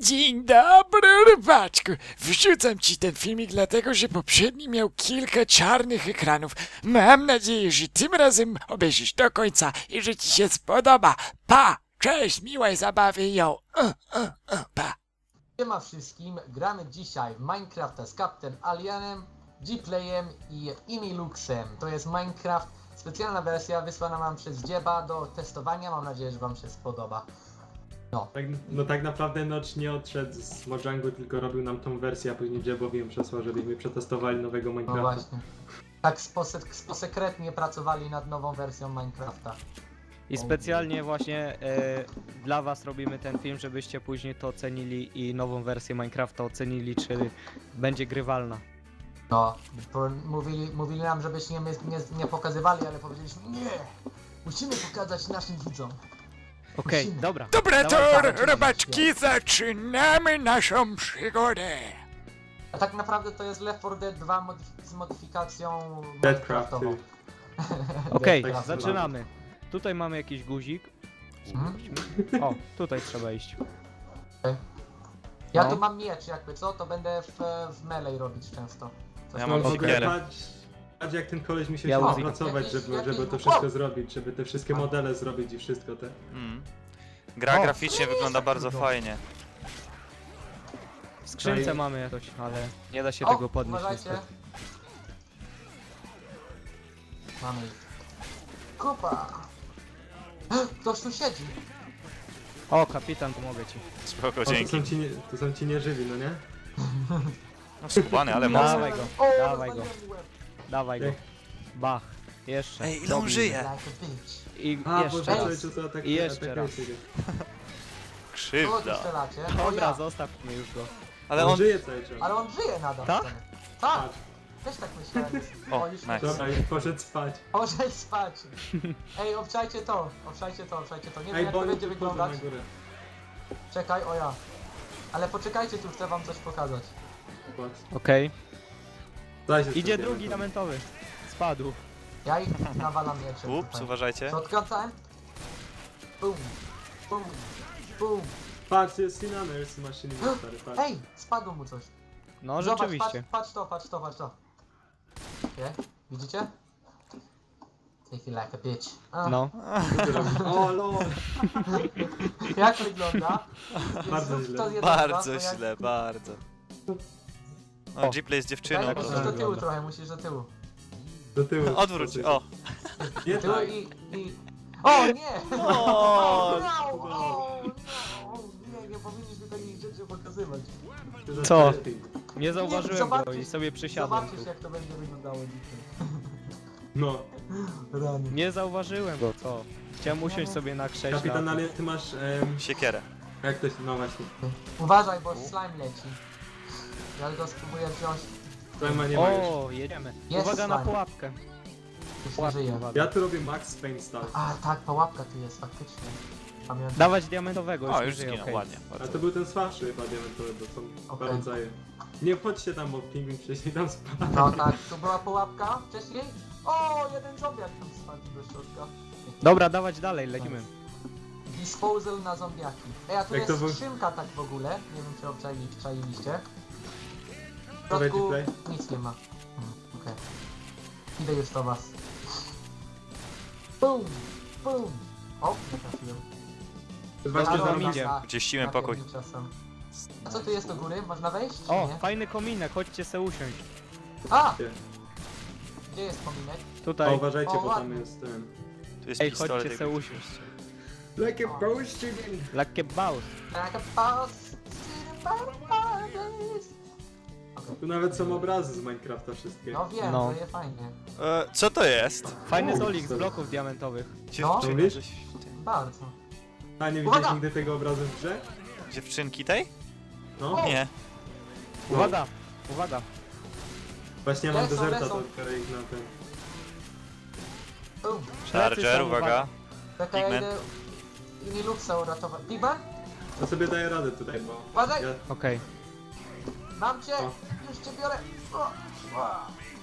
Dzień dobry, rybaczku. Wrzucam ci ten filmik dlatego, że poprzedni miał kilka czarnych ekranów. Mam nadzieję, że tym razem obejrzysz do końca i że ci się spodoba. Pa! Cześć, miłej zabawy, yo! Uh, uh, uh, pa! Siema wszystkim, gramy dzisiaj w Minecrafta z Captain Alienem, G-Playem i Imiluxem. To jest Minecraft, specjalna wersja wysłana wam przez Dzieba do testowania, mam nadzieję, że wam się spodoba. No, Tak, no tak naprawdę Notch nie odszedł z Mojangu, tylko robił nam tą wersję, a później Jebowi ją przesłał, żebyśmy przetestowali nowego no Minecrafta. właśnie. Tak sposek sposekretnie pracowali nad nową wersją Minecrafta. I specjalnie właśnie e, dla was robimy ten film, żebyście później to ocenili i nową wersję Minecrafta ocenili, czy będzie grywalna. No, bo mówili, mówili nam, żebyśmy nie, nie, nie pokazywali, ale powiedzieliśmy nie! Musimy pokazać naszym widzom. Okej, dobra. Dobra, Dawaj, to dawaj, rybaczki, zaczynamy naszą przygodę. A tak naprawdę to jest Left 4 Dead 2 modyf- z modyfikacją Deadcraft, Minecraftową. Okej, tak zaczynamy. Tutaj mamy jakiś guzik. Mhm. O, tutaj trzeba iść. Ja No. tu mam miecz jakby, co? To będę w, w melee robić często. Coś Ja mam siekierę. Patrz jak ten koleś mi się Jakiś- żeby, żeby to wszystko zrobić, żeby te wszystkie modele zrobić i wszystko te. Mm. Gra O, graficznie wygląda bardzo fajnie. W skrzynce Tutaj- mamy coś, ale nie da się O, tego podnieść uważajcie. niestety. Mamy. Kupa! Ktoś tu siedzi. O, kapitan, pomogę ci. Spoko, O, to, dzięki. są ci nie, to są ci nieżywi, no nie? No skubany, ale mocny. Dawaj go, O, dawaj go. rozwaliłem łeb. Dawaj go. Ej. Bach. Jeszcze. Ej, ile on Dobij. żyje? I A, bo jeszcze raz. czas atakuje, I jeszcze atakujecie raz. go. Kogo tu Krzywda. strzelacie? O, Dobra, ja. zostaw mnie już go. Ale on on... żyje cały czas. Ale on żyje nadal. Tak? Tak! Patrz. Też tak myślałem. O, już nice. Dobra, już poszedł spać. Może spać. Ej, obczajcie to, obczajcie to, obczajcie to. Nie wiem Ej, jak bo to będzie wyglądać. na górę. Czekaj, o ja. Ale poczekajcie, tu chcę wam coś pokazać. Patrz. Okej. Daj się Idzie sobie, drugi no. diamentowy. Spadł. Ja ich nawalam mieczem. Ups, tutaj. uważajcie. Co odkręcałem? Bum, bum, bum. Patrz, jest Cinnamers maszyny, stary, patrz. Ej, spadło mu coś. No Zobacz, rzeczywiście. Patrz, patrz to, patrz to, patrz to. Nie? Widzicie? Take it like a bitch. A, No. O, lol. Jak wygląda? Bardzo źle. Bardzo źle, bardzo. No, O. Gplay z dziewczyną to... musisz do tyłu wygląda. trochę, musisz do tyłu. Do tyłu. Odwróć, o. Do tyłu tak. i, i... O nie! O, no, o, no. Nie, nie powinniśmy takich rzeczy pokazywać. Co? Nie zauważyłem go zobaczysz- i sobie przysiadłem. Zobaczysz jak to będzie wyglądało dzisiaj. No. Rany. Nie zauważyłem go, co? Chciałem usiąść sobie na krześle. Kapitan, ale ty masz... em, Siekierę. jak to się... No właśnie. Uważaj, bo slime leci. Ja go spróbuję wziąć, Slima nie ma już. O, jedziemy. Jest Uwaga na slime. pułapkę. już nie Pułapkę, żyje. uwaga. Ja tu robię Max Fame Style. A tak, pułapka tu jest faktycznie. Pamiętam. Dawać diamentowego, O, już zginął, okej. ładnie. A to był ten słabszy chyba diamentowy, bo są dwa Okej. rodzaje. Nie wchodźcie tam, bo pingwin wcześniej tam spadł. No tak, tu była pułapka wcześniej. O, jeden zombiak tam spadł do środka. Dobra, dawać dalej, lecimy. Disposal na zombiaki. Ej, a tu Jak jest to był- skrzynka tak w ogóle. Nie wiem czy obczali, czaliliście. W środku nic nie ma. Hmm, Okej. Idę już do was. Bum! Bum! O, nie trafiłem. Zobaczcie za mną. idzie. Pokój. A co tu jest do góry? Można wejść? czy O, nie? fajny kominek, chodźcie se usiąść. A! Gdzie jest kominek? O, Tutaj. uważajcie, O, bo tam ładnie. jest ten... Tu jest Ej, pistolet. chodźcie se jakby- usiąść. Like a Bowstring! Like a boss. Like a boss sitting by the fireplace. Tu nawet są obrazy z Minecrafta wszystkie. No wiem, No. to je fajnie. E, co to jest? Fajny zolik z bloków diamentowych. Dziewczyny, Mówisz? żeś... Bardzo. A nie Uwaga! widziałeś nigdy tego obrazu w grze? Dziewczynki tej? No. Nie. No. Uwaga, uwaga. Właśnie ja mam Lecą, dezerta, lecą. to biorę ich na ten... Charger, są, uwaga. Czekaj, ja Pigment. idę Iniluxa uratować. Pigman? Ja sobie daję radę tutaj, bo... Uważaj! Ja... Okej. Mam cię! O. Już cię biorę! O, ła,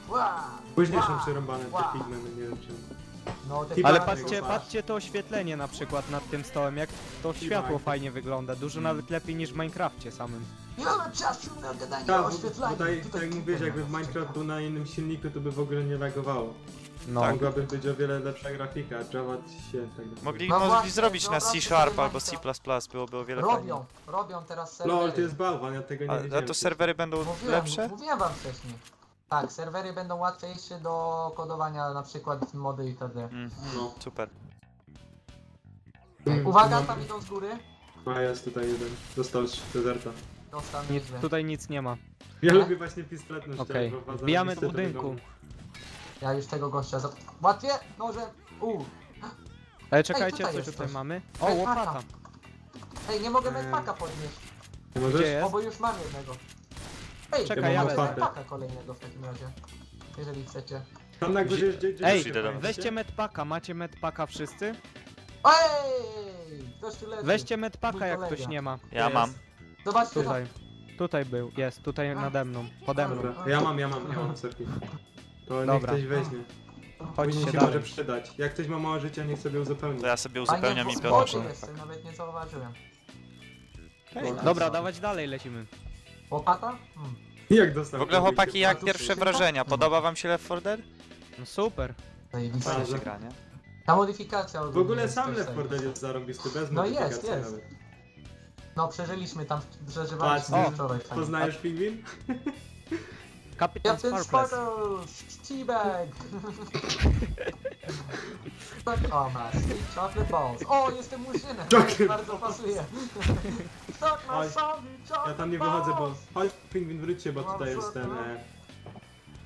ła, Później ła, są przerąbane ła. te pigmenty, nie wiem czym. No, te Ale patrzcie, są- patrzcie to oświetlenie na przykład nad tym stołem, jak to światło fajnie wygląda, dużo nawet lepiej niż w Minecrafcie samym. Nie mamy czasu na gadanie Tak, o oświetlaniu. bo tak, tak Tutaj jak mówisz, jakby w Minecraft był na innym silniku, to by w ogóle nie lagowało. No. Tak. Mogłaby być o wiele lepsza grafika, Java się tak Mogli, No mogli właśnie, zrobić na wyobraźcie C-Sharp sobie albo C++, byłoby o wiele fajniej. Robią, robią teraz serwery. LOL, to jest bałwan, ja tego nie A, a wiedziałem. to serwery będą Mówiłem, lepsze? mówiłem wam wcześniej. Tak, serwery będą łatwiejsze do kodowania na przykład mody itd. Mm, No. super. Uwaga, tam idą z góry. A jest tutaj jeden, dostał z dezerta. Dostał Nic, tutaj nic nie ma. Ja lubię właśnie pistoletność. Okej, bo baza wbijamy do budynku. Ja już tego gościa za... Łatwiej? Noże. U. Ale czekajcie, tutaj co jest tutaj coś. mamy? O, Ej, łopata. Ej, nie mogę Eee. medpaka podnieść. Nie możesz? Gdzie jest? O, bo już mam jednego. Ej, Czekaj, ja wezmę. medpaka kolejnego w takim razie. Jeżeli chcecie. Tam na górze jest gdzie, gdzie Ej, fajnie. Weźcie medpaka, macie medpaka wszyscy? Ej! Ktoś tu leży. Weźcie medpaka jak kolega. ktoś nie ma. Ja Jest. mam. Zobaczcie to. Tutaj. Tutaj był, jest, tutaj nade mną, pode mną. Dobra, ja mam, ja mam, ja mam sorki. To niech Dobra. ktoś weźmie. Później Chodźcie się może dalej. przydać. Jak ktoś ma mało życia, niech sobie uzupełni. To ja sobie uzupełniam i biorę. jestem, nawet nie zauważyłem. Dobra, dawać dalej lecimy. Łopata? Hmm. Jak dostał? W ogóle chłopaki, jak pierwsze wrażenia? Podoba wam się Left 4 Dead? No super. Zajebiste. Fajnie się gra, nie? Ta modyfikacja W ogóle sam Left 4 Dead jest zarobisty, bez No modyfikacji jest, jest. nawet. No przeżyliśmy tam, Patrz, przeżywaliśmy o, wczoraj. fajnie. Poznajesz pingwin? Kapitan Captain Sparkles. Sparkles! Teabag! o, masz. Chocolate balls. O, jestem murzynem! Chocolate Bardzo pasuje. Tak, Oj, masz sobie Ja tam nie wychodzę, bo... Chodź, pingwin, wróćcie, bo tutaj jest ten... E...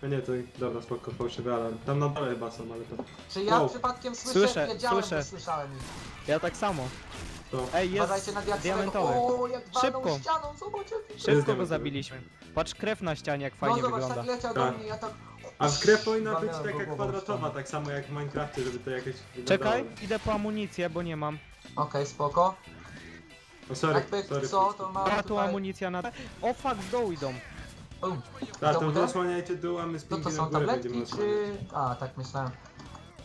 No nie, to... Dobra, spoko, fałszywy alarm. Tam na dole chyba są, ale to... Czy ja Wow. przypadkiem słyszę? Słyszę, Wiedziałem, słyszę. że słyszałem ich. Ja tak samo. To... Ej, Uważajcie na jest diaksowego. diamentowy. O, jak Szybko. ścianą, zobaczcie. Szybko go zabiliśmy. Patrz krew na ścianie, jak No fajnie zobacz, wygląda. tak leciał Tak. do mnie, ja tak... A w grę powinna być taka głową kwadratowa, tak samo jak w Minecrafcie, żeby to Czekaj, wyglądało. idę po amunicję, bo nie mam. Okej, spoko. O, sorry, Jakby sorry. co, to mam A tu tutaj... amunicja na... O fuck, z dołu idą. Tak, to Dobra. zasłaniajcie dół, a my z Co to są górę tabletki, będziemy czy... A, tak myślałem.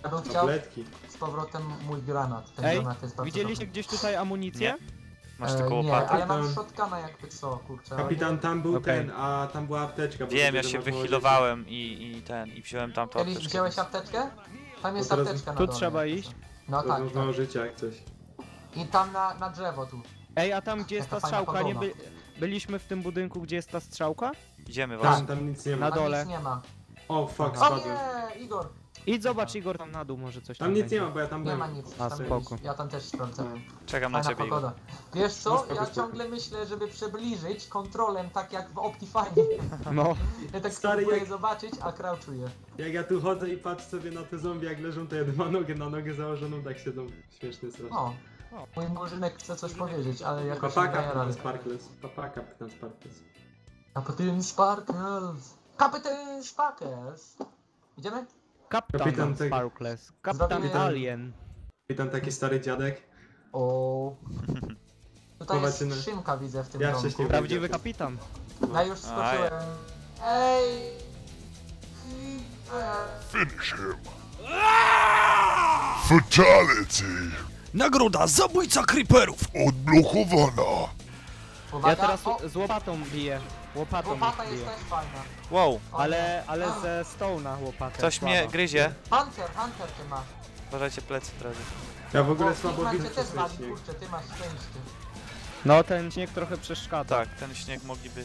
Ja bym chciał Tabletki. z powrotem mój granat. Ten Ej, granat jest bardzo Widzieliście dobry. gdzieś tutaj amunicję? Masz E, tylko Nie, łopatę. ale mam Kapitan- shotguna jakby co, kurczę. ale Kapitan, tam był Okej. ten, a tam była apteczka. bo Wiem, ja się masz mało wychilowałem i, i ten, i wziąłem tamto Kiedyś apteczkę. wziąłeś apteczkę? Tam jest teraz- apteczka na Tu dole. trzeba iść. No życia. tak, mało tak. życia jak coś. I tam na, na drzewo tu. Ej, a tam gdzie jest ta Jaka fajna strzałka, nie by... byliśmy w tym budynku, gdzie jest ta strzałka? Idziemy Tam, właśnie. tam nic nie Na ma. Tam dole. nic nie ma. O, fuck, O spadłem. nie, Igor! Idź zobacz Igor tam na dół, może coś tam Tam nic będzie. nie ma, bo ja tam Nie ma byłem. nic. A, tam spoko. nic. Ja tam też sprawdzałem. Czekam na Fajna ciebie, Igor. pogoda. Wiesz No, co, spoko, ja spoko. ciągle myślę, żeby przybliżyć kontrolem tak jak w Optifine. No, Ja tak Stary, spróbuję jak- zobaczyć, a crouchuję. Jak ja tu chodzę i patrzę sobie na te zombie jak leżą, to jeden ma nogę na nogę założoną, tak siedzą. Śmieszny strasznie. O. Mój murzynek chce coś powiedzieć, ale jakoś nie daje kapitan rady. Sparkles. Papa kapitan Sparkles. Kapitan Sparkles! Kapitan Sparkles! Idziemy? Kapitan, Kapitan tego- Sparkles. Kapitan Zrobimy- Alien. Witam taki stary dziadek. O. Tutaj jest Zobaczymy. skrzynka widzę w tym Ja domku. wcześniej- Prawdziwy kapitan. Ja już skoczyłem. Ej! Finish him. Fatality. Nagroda zabójca creeperów! Odblokowana. Uwaga, Ja teraz o, z łopatą biję. Łopatą łopata jest też fajna. Wow, Ale, ale ze stołna łopatę. ktoś słaba. mnie gryzie. Hunter, Hunter ty ma. Uważajcie plecy teraz. Ja w ogóle Bo słabo Hitman widzę cię przez też ten wali, śnieg. kurczę, ty masz szczęście. No ten śnieg trochę przeszkadza. Tak, ten śnieg mogliby...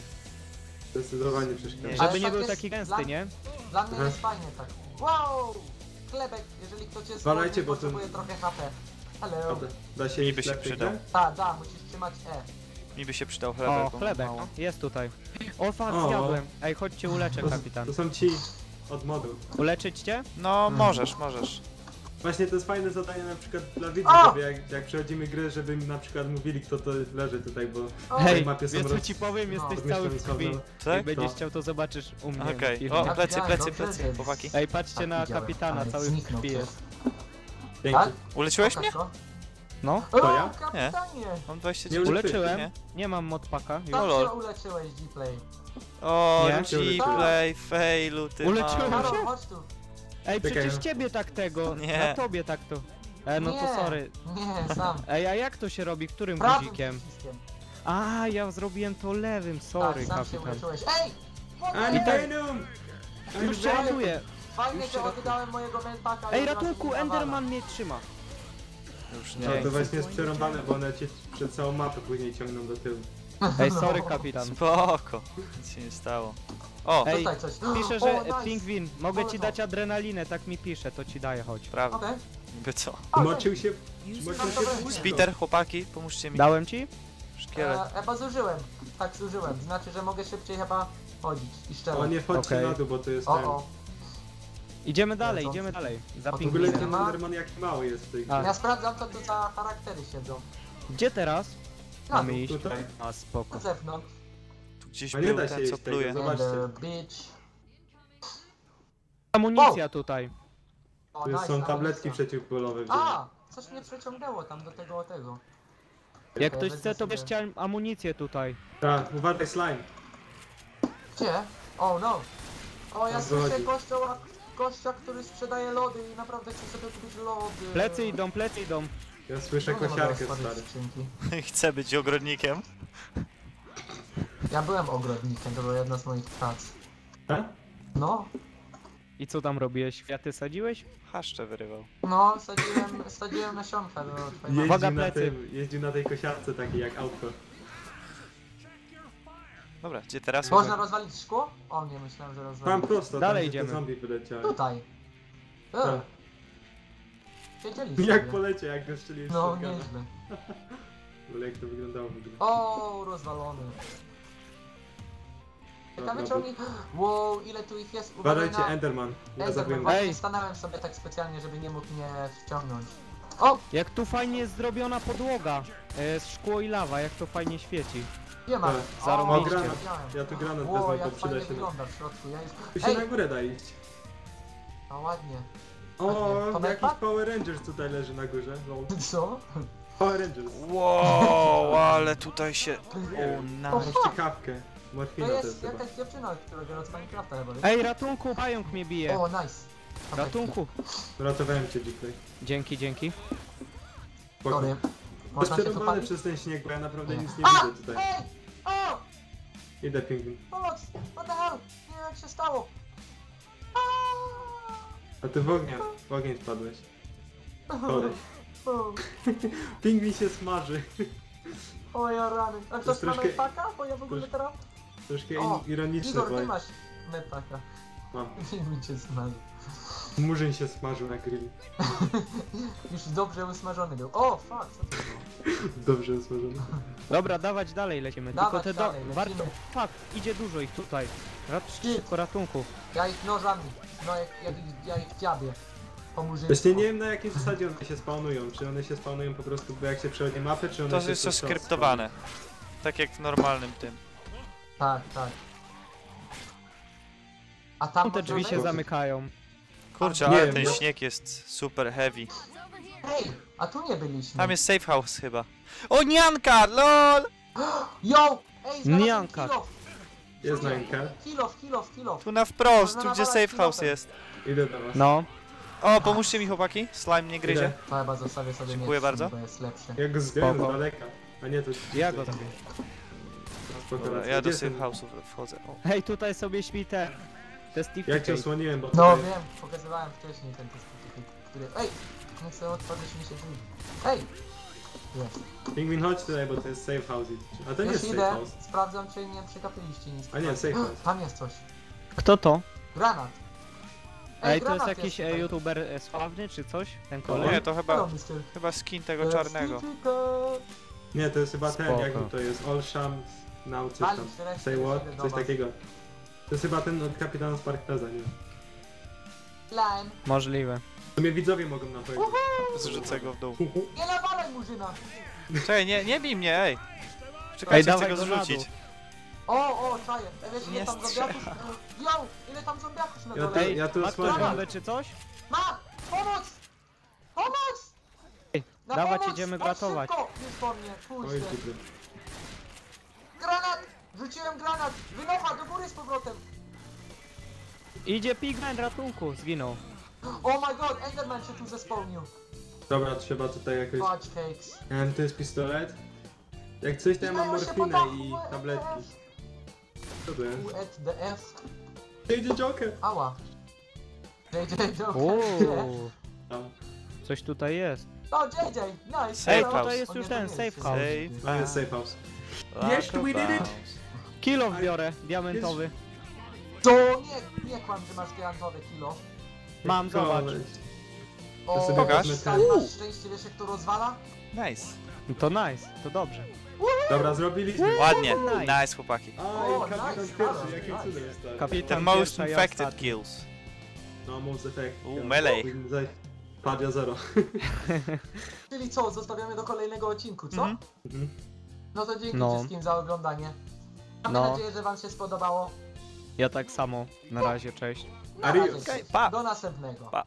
Zdecydowanie przeszkadza. Nie. Żeby Ale nie tak był jest taki dla- gęsty, nie? Dla mnie jest fajnie tak. Wow! Chlebek, jeżeli ktoś jest Zwalajcie, głodny, bo potrzebuje trochę HP. Hello. Dobra, Da się Niby się nie? Tak, da, musisz trzymać E. Mi by się przydał chlebek. O, bo chlebek, mało. no, jest tutaj. O O. zjadłem. Ej, chodźcie uleczę, To, kapitan. to są ci od modu. Uleczyć cię? No, możesz, możesz. Właśnie to jest fajne zadanie na przykład dla widzów, O! żeby jak, jak przechodzimy gry, żeby im na przykład mówili kto to leży tutaj, bo O, Hej, mapie wiesz są co roz- ci powiem, jesteś No. cały w krwi. Tak? Jak będziesz To. chciał, to zobaczysz u mnie. Okej. filmie. O, plecy, plecy, dobrze, plecy, że- chłopaki. Ej, patrzcie Tak na kapitana, cały w krwi jest. Dzięki. Tak? Uleczyłeś mnie? Pokaż No, to. Ja? kapitanie! Mam 29. Nie uleczyłem. nie? Nie mam modpaka. Już. Tak lol. się uleczyłeś, G-Play. O? Uleczyłeś. G-Play, failu, ty Uleczyłem mały. się? Karol, chodź tu. Ej, Czekaj, przecież no. ciebie tak tego, Nie. na tobie tak to. E, no to Nie. sorry. Nie, sam. Ej, a jak to się robi? Którym Prawym guzikiem? przyciskiem. A, ja zrobiłem to lewym, sorry, tak, sam się kapitan. uleczyłeś. Ej! Ani tak-! Już cię ratuję. Fajnie, Już że się oddałem mojego medpacka. Ej, ratunku. Enderman mnie trzyma. Już No nie. to właśnie jest przerąbane, bo one cię przed całą mapę później ciągną do tyłu. Ej, sorry, No. kapitan. Spoko. Nic się nie stało. O, Ej, Tutaj coś. Pisze, O, że nice. pingwin, mogę ci dać adrenalinę, tak mi pisze, to ci daję, chodź. prawda. Okej. Niby co? Moczył się... Moczył się w łóżko. Peter, chłopaki, pomóżcie mi. Dałem ci? Szkielet. E, chyba zużyłem. Tak, zużyłem. Znaczy, że mogę szybciej chyba chodzić i szczerze. O nie wchodźcie Okej. na dół, bo to jest O, ten... o. Idziemy dalej, Lecący. idziemy dalej. Za O, tu W ogóle pingwinem. ten Ma- Enderman jaki mały jest w tej A. grze. Ja sprawdzam, co tu za charaktery siedzą. Gdzie teraz? Na Mamy dół, iść? Tutaj? A, spoko. na zewnątrz. Tu gdzieś A nie był da się ten, jeść co tego, pluje. zobacz. Zobaczcie. And, uh, bitch. Amunicja tutaj. O, Tu nice, są tabletki amunicja. przeciwbólowe w A! Coś mnie przeciągnęło tam do tego, tego. Jak Okej, ktoś wezmę chce, to sobie- bierzcie amunicję tutaj. Tak, uważaj slime. Gdzie? Oh no! O, ja słyszę wychodzi. Gościa, gościa, który sprzedaje lody i naprawdę chcę sobie kupić lody. Plecy idą, plecy idą. Ja słyszę No, nie mogę kosiarkę stary. skrzynki. Chcę być ogrodnikiem. Ja byłem ogrodnikiem, to była jedna z moich prac. A? No, I co tam robiłeś? Kwiaty sadziłeś? Haszcze wyrywał. no, sadziłem, sadziłem nasionka do twojej Jeździł Uwaga, na, plecy. tym, jeździł na tej kosiarce takiej jak autko. Dobra, gdzie teraz? Można rozwalić szkło? O nie, myślałem, że Tam rozwalić. prosto, Dalej tam gdzie idziemy. te zombie wyleciały. Tutaj. E, Tak. Siedzieliście. Jak polecie, jak go strzeliłeś No, shotguna. nieźle. Ale jak to wyglądało w ogóle. O, rozwalony. Ciekawe Dobra, czy oni... Wow, ile tu ich jest? Uważaj Badajcie na... Enderman. Ja Enderman, zabiłem. właśnie Ej. stanąłem sobie tak specjalnie, żeby nie mógł mnie wciągnąć. O, Jak tu fajnie jest zrobiona podłoga. E, z szkło i lawa, jak to fajnie świeci. Nie ma. Tak. Zarobiście. Ja tu granat wezmę, to przyda się. na- wygląda w środku. Ja już... Tu się Ej, na górę da iść. no ładnie. O, To jakiś? Power Rangers tutaj leży na górze. Lol. Co? Power Rangers. Wow, ale tutaj się... O. Masz ciekawkę. To Morfina to jest jest chyba. jakaś dziewczyna, która gra od Minecrafta chyba. Ej, ratunku, pająk mnie bije. O, nice. Ratunku. Ratowałem cię dzisiaj. Dzięki, dzięki. Sorry. To Można się tu przerąbane palić? przez ten śnieg, bo ja naprawdę Nie. nic nie A! widzę tutaj. Ej! Idę pingwin. Pomoc! What the hell? Nie wiem jak się stało. A ty w ognia, w ogień spadłeś. Koleś. Pingwin się smaży. o ja rany. A ktoś ma troszkę- medpacka? Bo ja w ogóle teraz... Troszkę O, ironiczne, Igor, ty masz medpacka. mam. Mi cię smaży. Murzyn się smażył na grillu. Już dobrze usmażony był. O, fuck? Dobrze smażony. Dobra, dawać dalej lecimy. Dawać Tylko te do... dalej, lecimy. Warto... Fuck, idzie dużo ich tutaj. Rat... Szybko, ratunku. Ja ich nożami. No jak, jak ich, ja ich dziabię. Po murzyńsku. Właśnie nie wiem na jakiej zasadzie one się spawnują. Czy one się spawnują po prostu, bo jak się przechodzi mapę, czy one To się jest co- skryptowane. Tak jak w normalnym tym. Tak, tak. A tam Tam te można drzwi się wejść? zamykają. Kurczę, ale wiem, ten no. śnieg jest super heavy. Hej, a tu nie byliśmy. Tam jest safe house chyba. O, nianka, lol! Yo! Ej, Nianka. Jest nańka. Kilof, kilof, kilof. Tu na wprost, Można tu gdzie nawalać safe house kilofem. jest. Idę do was. No. O, pomóżcie mi chłopaki, slime nie gryzie. Idę. To chyba zostawię sobie Dziękuję miecz, bardzo. bo jest lepszy. Ja go zdjąłem z Spoko. daleka. A nie, to... Ja go tam. Dobra, ja do safe ten- house'ów wchodzę. O. Hej, tutaj sobie śpi te... Ja cię Testificate. osłoniłem, bo No tutaj... wiem, pokazywałem wcześniej ten testyfik, który... Ej! Nie chcę otworzyć mi się drzwi. Hej! Jest. Pingwin, chodź tutaj, bo to jest safe house. A to nie Już jest safe idę, house. sprawdzam czy nie przekapiliście nic. A nie, safe house. Tam jest coś. Kto to? Granat. Ej, to jest granat jakiś e, tutaj. youtuber e, sławny, czy coś? Ten O, koleś? Nie, to chyba, mister. chyba skin tego czarnego. Nie, to jest chyba ten, Spoko. jak to jest, All Shams Now, coś tam. Say what? do Coś was. takiego. To jest chyba ten od kapitana Sparktaza, nie? Lime. Możliwe. To mnie widzowie mogą nam powiedzieć. Zrzucę go w dół. Nie nawalaj murzyna! Czekaj, nie, nie bij mnie, ej! Ej, Czekajcie, chcę dawaj go go na zrzucić. O, o, czaję. Ej, wiesz ile Nie tam zombiaków? Yo, ile tam zombiaków na Ja dole? Ej, ja tu ma ktoś osłaniam. bombę czy coś? Ma! Pomoc! Pomoc! Ej, Na dawać, pomoc! idziemy Chodź ratować. Szybko! Po mnie, Oj, pójdźcie. kurde. Granat! Rzuciłem granat! Wynocha, do góry z powrotem! Idzie pigment ratunku, zginął. Oh my god, Enderman się tu zespełnił. Dobra, trzeba tutaj jakoś... Fudge cakes. Em, tu jest pistolet. Jak coś, to ja mam Znają się morfinę po i tabletki. Co to jest? Who at the F? Idzie Joker! Ała. JJ Joker. Uuu, Tam. coś tutaj jest. O, JJ, nice. Safe house. Tutaj jest już ten, safe house. Safe jest safe house. Yes, we did it. Kilo biorę, diamentowy. To nie, nie kłam, że masz diamentowe kilo. Mam, zobacz. O, sobie Pokaż. masz szczęście, wiesz jak to rozwala? Nice. To nice, to dobrze. Dobra, zrobiliśmy. Ładnie. Nice. Nice, chłopaki. Aj, O, kapitan nice, pierwszy, nice, jakim nice. cudem jest tak. Kapitan The most pierwsza i infected ostatnia. kills. No, most effect. U, melee. Padia zero. Czyli co, zostawiamy do kolejnego odcinku, co? Mhm. Mhm. No to dzięki No. wszystkim za oglądanie. Mam No. nadzieję, że wam się spodobało. Ja tak samo. Na razie, cześć. Na razie, Adios. pa. Do następnego. Pa.